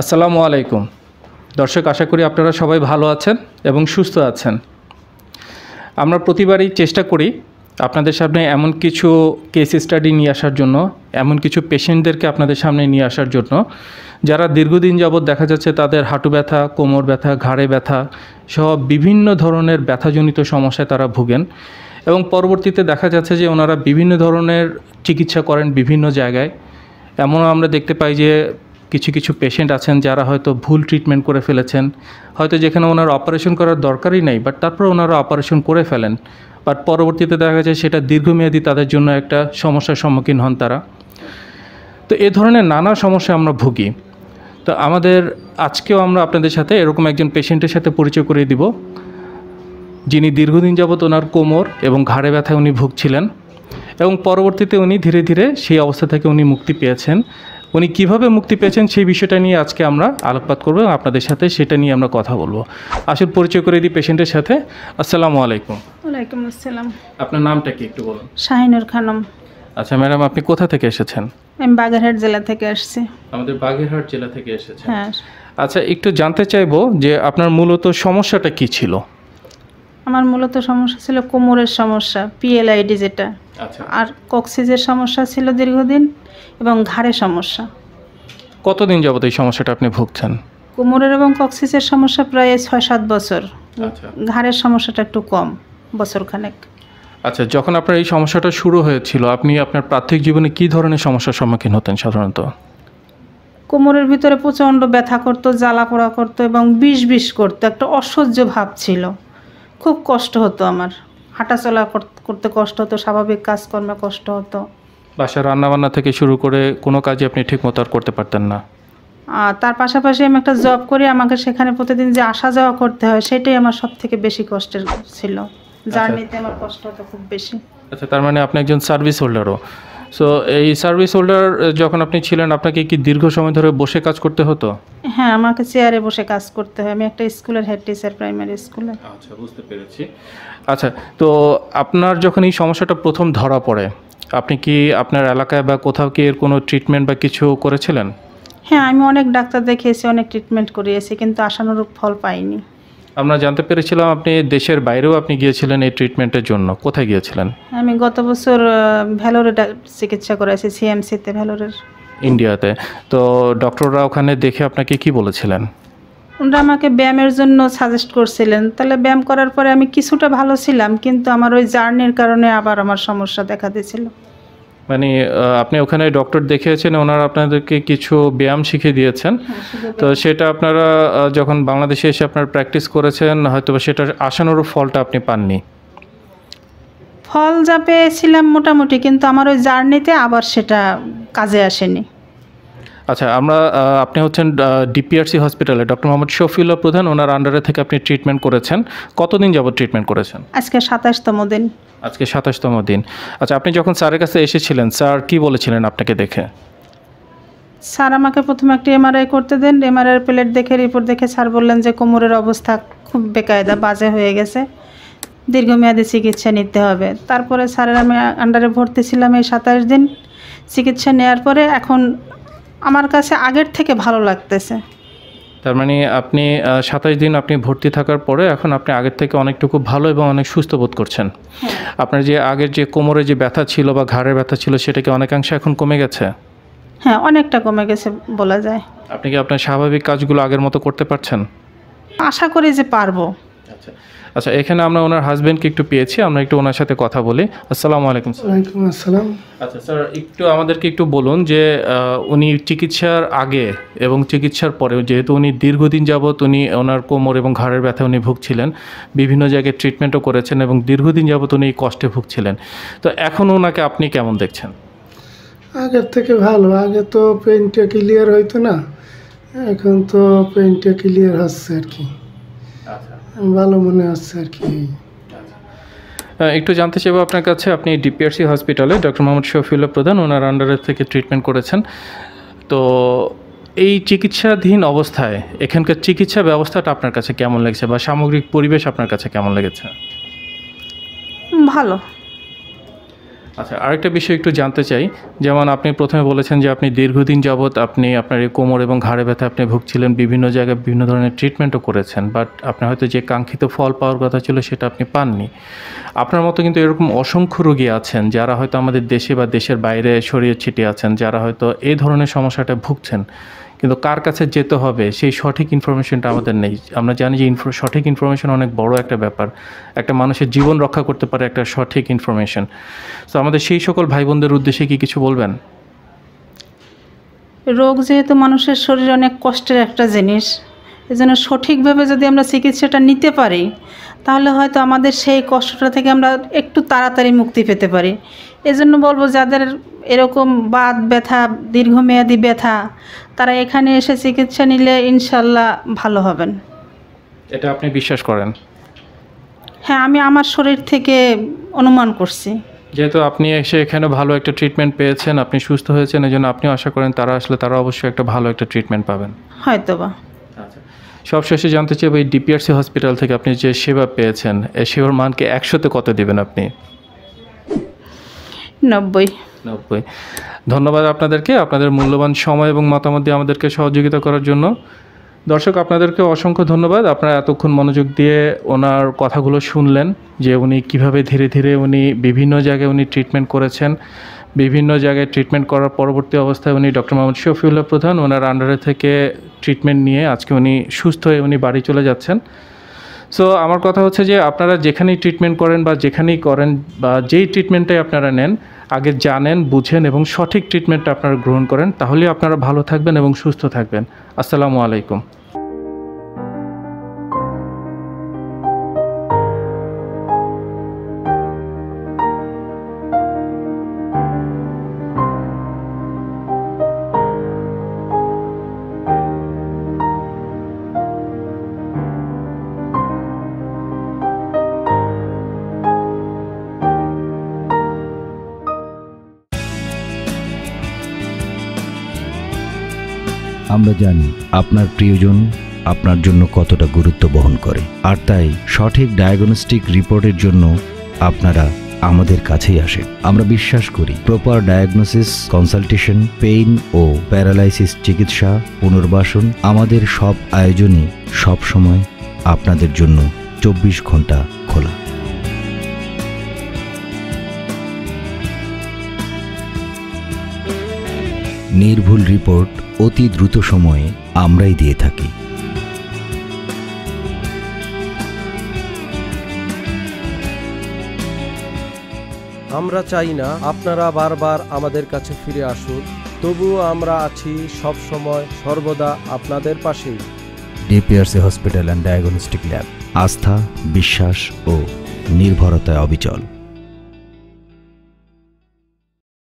আসসালামু আলাইকুম। দর্শক, আশা করি আপনারা সবাই ভালো আছেন এবং সুস্থ আছেন। আমরা প্রতিবারই চেষ্টা করি আপনাদের সামনে এমন কিছু কেস স্টাডি নিয়ে আসার জন্য, এমন কিছু পেশেন্টদেরকে আপনাদের সামনে নিয়ে আসার জন্য। যারা দীর্ঘদিন যাবৎ দেখা যাচ্ছে তাদের হাঁটু ব্যথা, কোমর ব্যথা, ঘাড়ে ব্যথা সব বিভিন্ন ধরনের ব্যথাজনিত সমস্যায় তারা ভুগেন এবং পরবর্তীতে দেখা যাচ্ছে যে ওনারা বিভিন্ন ধরনের চিকিৎসা করেন বিভিন্ন জায়গায়। এমনও আমরা দেখতে পাই যে কিছু কিছু পেশেন্ট আছেন যারা হয়তো ভুল ট্রিটমেন্ট করে ফেলেছেন। হয়তো যেখানে ওনার অপারেশন করার দরকারই নেই বাট তারপর ওনারা অপারেশন করে ফেলেন। বাট পরবর্তীতে দেখা যায় সেটা দীর্ঘমেয়াদী তাদের জন্য একটা সমস্যার সম্মুখীন হন তারা। তো এ ধরনের নানা সমস্যা আমরা ভুগি। তো আমাদের আজকেও আমরা আপনাদের সাথে এরকম একজন পেশেন্টের সাথে পরিচয় করিয়ে দিব। যিনি দীর্ঘদিন যাবৎ ওনার কোমর এবং ঘাড়ে ব্যথায় উনি ভুগছিলেন এবং পরবর্তীতে উনি ধীরে ধীরে সেই অবস্থা থেকে উনি মুক্তি পেয়েছেন। উনি কীভাবে মুক্তি পেয়েছেন সেই বিষয়টা নিয়ে আজকে আমরা আলোকপাত করব এবং আপনাদের সাথে সেটা নিয়ে আমরা কথা বলব। আসল পরিচয় করে দিই পেশেন্টের সাথে। আসসালামু আলাইকুম। ওয়ালাইকুম আসসালাম। আপনার নামটা কি একটু বলুন? শাহিনুর খানম। আচ্ছা ম্যাডাম আপনি কোথা থেকে এসেছেন? আমি বাগেরহাট জেলা থেকে আসছি। আমাদের বাগেরহাট জেলা থেকে এসেছেন। হ্যাঁ। আচ্ছা একটু জানতে চাইব যে আপনার মূলত সমস্যাটা কি ছিল? আমার মূলত সমস্যা ছিল কোমরের সমস্যা পিএলআইডি যেটা। আর কক্সিজের সমস্যা ছিল দীর্ঘদিন এবং ঘাড়ের সমস্যা। কতদিন যাবত এই সমস্যাটা আপনি ভুগছেন? কোমরের এবং কক্সিজের সমস্যা প্রায় ছয় সাত বছর। আচ্ছা। ঘাড়ের সমস্যাটা একটু কম বছর খানেক আচ্ছা যখন আপনার এই সমস্যাটা শুরু হয়েছিল আপনি আপনার প্রাথমিক জীবনে কি ধরনের সমস্যার সম্মুখীন হতেন সাধারণত? কোমরের ভিতরে প্রচণ্ড ব্যথা করতো জ্বালা পোড়া করতো এবং বিষ বিষ করতো একটা অসহ্য ভাব ছিল। খুব কষ্ট হতো আমার। হাঁটাচলা চলা করতে কষ্ট হতো স্বাভাবিক কাজকর্মে কষ্ট হতো। বাসার রান্নাবান্না থেকে শুরু করে কোনো কাজই আপনি ঠিক মতো আর করতে পারতেন না। তার পাশাপাশি আমি একটা জব করি আমাকে সেখানে প্রতিদিন যে আসা যাওয়া করতে হয় সেটাই আমার সব থেকে বেশি কষ্টের ছিল। জার্নিতে আমার কষ্ট হতো খুব বেশি। আচ্ছা তার মানে আপনি একজন সার্ভিস হোল্ডারও সো এই সার্ভিস হোল্ডার যখন আপনি ছিলেন আপনাকে কি দীর্ঘ সময় ধরে বসে কাজ করতে হতো? হ্যাঁ আমাকে চেয়ারে বসে কাজ করতে হয়। আমি একটা স্কুলের হেড টিচার প্রাইমারি স্কুলে আচ্ছা বুঝতে পেরেছি। আচ্ছা তো আপনার যখন এই সমস্যাটা প্রথম ধরা পড়ে আপনি কি আপনার এলাকায় বা কোথাও কি এর কোনো ট্রিটমেন্ট বা কিছু করেছিলেন? হ্যাঁ আমি অনেক ডাক্তার দেখিয়েছি অনেক ট্রিটমেন্ট করিয়েছি কিন্তু আশানুরূপ ফল পাইনি। আমরা জানতে পেরেছিলাম আপনি দেশের বাইরেও আপনি গিয়েছিলেন এই ট্রিটমেন্টের জন্য। কোথায় গিয়েছিলেন? আমি গত বছর ভ্যালোরে চিকিৎসা করেছি সিএমসিতে ভ্যালোরের। ইন্ডিয়াতে। তো ডক্টররা ওখানে দেখে আপনাকে কি বলেছিলেন? ওনারা আমাকে ব্যায়ামের জন্য সাজেস্ট করছিলেন। তাহলে ব্যায়াম করার পরে আমি কিছুটা ভালো ছিলাম কিন্তু আমার ওই জার্নির কারণে আবার আমার সমস্যা দেখা দিয়েছিল। মানে আপনি ওখানে ডক্টর দেখিয়েছেন ওনারা আপনাদেরকে কিছু ব্যায়াম শিখিয়ে দিয়েছেন। তো সেটা আপনারা যখন বাংলাদেশে এসে আপনার প্র্যাকটিস করেছেন হয়তো বা সেটার আশানুরূপ ফলটা আপনি পাননি। ফল যা পেয়েছিলাম মোটামুটি কিন্তু আমার ওই জার্নিতে আবার সেটা কাজে আসেনি। আচ্ছা আমরা আপনি হচ্ছেন ডিপিআরসি হসপিটালে ডক্টর মোহাম্মদ শফিউল্লাহ প্রধান ওনার আন্ডারে থেকে আপনি ট্রিটমেন্ট করেছেন। কতদিন যাবত ট্রিটমেন্ট করেছেন? আজকে সাতাশতম দিন। আজকে সাতাশতম দিন। আচ্ছা আপনি যখন স্যারের কাছে এসেছিলেন স্যার কি বলেছিলেন আপনাকে দেখে? স্যার আমাকে প্রথমে একটি এমআরআই করতে দেন এমআরআই প্লেট দেখে রিপোর্ট দেখে স্যার বললেন যে কোমরের অবস্থা খুব বেকায়দা বাজে হয়ে গেছে। দীর্ঘমেয়াদী চিকিৎসা নিতে হবে। তারপরে স্যারের আমি আন্ডারে ভর্তি ছিলাম এই সাতাশ দিন। চিকিৎসা নেওয়ার পরে এখন আমার কাছে আগের থেকে ভালো লাগতেছে। তার মানে আপনি সাতাশ দিন আপনি ভর্তি থাকার পরে এখন আপনি আগের থেকে অনেকটুকু ভালো এবং অনেক সুস্থ বোধ করছেন। আপনার যে আগের যে কোমরে যে ব্যথা ছিল বা ঘাড়ের ব্যথা ছিল সেটা কি অনেকাংশে এখন কমে গেছে? হ্যাঁ অনেকটা কমে গেছে বলা যায়। আপনি কি আপনার স্বাভাবিক কাজগুলো আগের মতো করতে পারছেন? আশা করি যে পারব। আচ্ছা। আচ্ছা এখানে আমরা ওনার হাজবেন্ডকে একটু পেয়েছি আমরা একটু ওনার সাথে কথা বলি। আসসালামু আলাইকুম ওয়ালাইকুম আসসালাম। আচ্ছা স্যার একটু আমাদেরকে একটু বলুন যে উনি চিকিৎসার আগে এবং চিকিৎসার পরে যেহেতু উনি দীর্ঘদিন যাবৎ উনি ওনার কোমর এবং ঘাড়ের ব্যথা উনি ভুগছিলেন বিভিন্ন জায়গায় ট্রিটমেন্টও করেছেন এবং দীর্ঘদিন যাবৎ উনি এই কষ্টে ভুগছিলেন। তো এখন ওনাকে আপনি কেমন দেখছেন? আগের থেকে ভালো আগে তো পেনটা ক্লিয়ার হইতো না এখন তো পেনটা ক্লিয়ার হচ্ছে আর কি। ভালো মনে হচ্ছে আর কি। একটু জানতে চাইব আপনার কাছে আপনি ডিপিআরসি হসপিটালে ডক্টর মোহাম্মদ শফিউল্লাহ প্রধান ওনার আন্ডারে থেকে ট্রিটমেন্ট করেছেন। তো এই চিকিৎসাধীন অবস্থায় এখানকার চিকিৎসা ব্যবস্থাটা আপনার কাছে কেমন লেগেছে বা সামগ্রিক পরিবেশ আপনার কাছে কেমন লেগেছে? ভালো। আচ্ছা আরেকটা বিষয় একটু জানতে চাই। যেমন আপনি প্রথমে বলেছেন যে আপনি দীর্ঘদিন যাবৎ আপনি আপনার এই কোমর এবং ঘাড়ে ব্যথা আপনি ভুগছিলেন, বিভিন্ন জায়গায় বিভিন্ন ধরনের ট্রিটমেন্টও করেছেন বাট আপনার হয়তো যে কাঙ্ক্ষিত ফল পাওয়ার কথা ছিল সেটা আপনি পাননি। আপনার মতো কিন্তু এরকম অসংখ্য রোগী আছেন, যারা হয়তো আমাদের দেশে বা দেশের বাইরে ছড়িয়ে ছিটিয়ে আছেন, যারা হয়তো এই ধরনের সমস্যাটা ভুগছেন। কিন্তু কার কাছে যেতে হবে, সেই সঠিক ইনফরমেশনটা আমাদের নেই। আমরা জানি যে সঠিক ইনফরমেশন অনেক বড় একটা ব্যাপার। একটা মানুষের জীবন রক্ষা করতে পারে একটা সঠিক ইনফরমেশন তো আমাদের সেই সকল ভাই বোনদের উদ্দেশ্যে কি কিছু বলবেন? রোগ যেহেতু মানুষের শরীরে অনেক কষ্টের একটা জিনিস, এজন্য সঠিকভাবে যদি আমরা চিকিৎসাটা নিতে পারি, তাহলে হয়তো আমাদের সেই কষ্টটা থেকে আমরা একটু তাড়াতাড়ি মুক্তি পেতে পারি। এজন্য বলব, যাদের এরকম বাত ব্যথা দীর্ঘমেয়াদী ব্যথা তারা এখানে এসে চিকিৎসা নিলে ইনশাল্লাহ ভালো হবেন। এটা আপনি বিশ্বাস করেন? হ্যাঁ আমি আমার শরীর থেকে অনুমান করছি। যেহেতু আপনি এসে এখানে ভালো একটা ট্রিটমেন্ট পেয়েছেন আপনি সুস্থ হয়েছেন এই জন্য আপনিও আশা করেন তারা আসলে তারা অবশ্যই একটা ভালো একটা ট্রিটমেন্ট পাবেন। হয়তোবা। আচ্ছা সবশেষে জানতে চাইব এই ডিপিআরসি হসপিটাল থেকে আপনি যে সেবা পেয়েছেন এই সেবার মানকে একশোতে কত দেবেন আপনি? নব্বই। নব্বই ধন্যবাদ আপনাদেরকে, আপনাদের মূল্যবান সময় এবং মতামত দিয়ে আমাদেরকে সহযোগিতা করার জন্য। দর্শক, আপনাদেরকে অসংখ্য ধন্যবাদ। আপনারা এতক্ষণ মনোযোগ দিয়ে ওনার কথাগুলো শুনলেন, যে উনি কীভাবে ধীরে ধীরে উনি বিভিন্ন জায়গায় উনি ট্রিটমেন্ট করেছেন। বিভিন্ন জায়গায় ট্রিটমেন্ট করার পরবর্তী অবস্থায় উনি ডক্টর মোহাম্মদ শফিউল্লাহ প্রধান, ওনার আন্ডারে থেকে ট্রিটমেন্ট নিয়ে আজকে উনি সুস্থ হয়ে উনি বাড়ি চলে যাচ্ছেন। সো আমার কথা হচ্ছে যে আপনারা যেখানেই ট্রিটমেন্ট করেন বা যেখানেই করেন বা যেই ট্রিটমেন্টটাই আপনারা নেন আগে জানেন, বুঝেন এবং সঠিক ট্রিটমেন্টটা আপনারা গ্রহণ করেন তাহলে আপনারা ভালো থাকবেন এবং সুস্থ থাকবেন। আসসালামু আলাইকুম। আমরা জানি আপনার প্রিয়জন আপনার জন্য কতটা গুরুত্ব বহন করে। আর তাই সঠিক ডায়াগনস্টিক রিপোর্টের জন্য আপনারা আমাদের কাছেই আসে আমরা বিশ্বাস করি প্রপার ডায়াগনোসিস কনসালটেশন পেইন ও প্যারালাইসিস চিকিৎসা, পুনর্বাসন আমাদের সব আয়োজনই সব সময় আপনাদের জন্য চব্বিশ ঘণ্টা খোলা। নির্ভুল রিপোর্ট অতি দ্রুত সময়ে আমরাই দিয়ে থাকি। আমরা চাই না আপনারা বারবার আমাদের কাছে ফিরে আসুন তবুও আমরা আছি সব সময় সর্বদা আপনাদের পাশেই। DPRC hospital and diagnostic lab আস্থা বিশ্বাস ও নির্ভরতায় অবিচল।